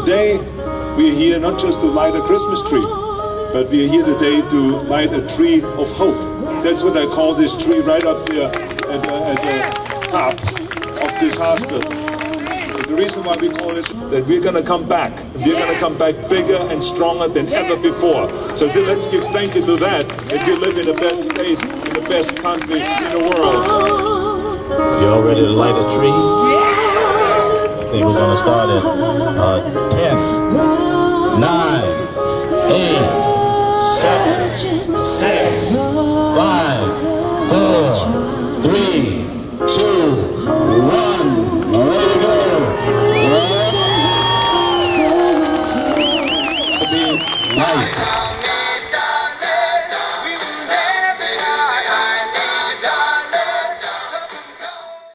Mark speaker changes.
Speaker 1: today we are here not just to light a Christmas tree, but we are here today to light a tree of hope. That's what I call this tree right up there at the, at the top of this hospital. The reason why we call it that we're going to come back. We're going to come back bigger and stronger than ever before. So let's give thank you to that, that we live in the best state, in the best country in the world.
Speaker 2: You all ready to light a tree? Think we're going to start at uh, 10, 9, 8, 7, 6, 5, 4, 3, 2, 1. Way to go. Light.